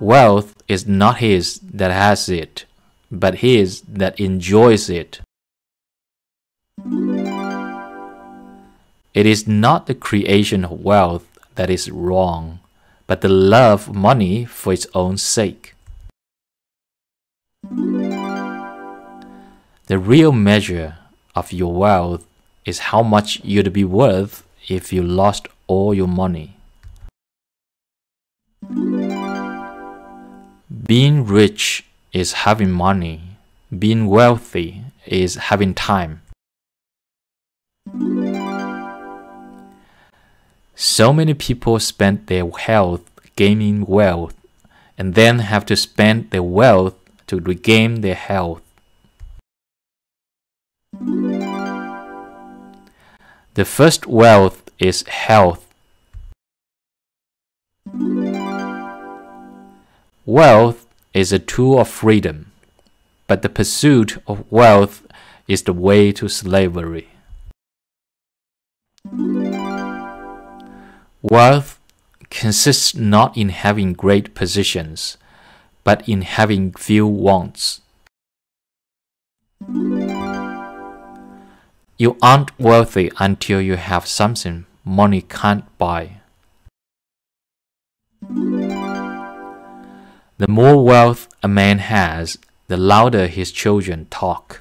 Wealth is not his that has it, but his that enjoys it. It is not the creation of wealth that is wrong, but the love of money for its own sake. The real measure of your wealth is how much you'd be worth if you lost all your money. Being rich is having money. Being wealthy is having time. So many people spend their health gaining wealth and then have to spend their wealth to regain their health. The first wealth is health. Wealth is a tool of freedom, but the pursuit of wealth is the way to slavery. Wealth consists not in having great possessions, but in having few wants. You aren't wealthy until you have something money can't buy. The more wealth a man has, the louder his children talk.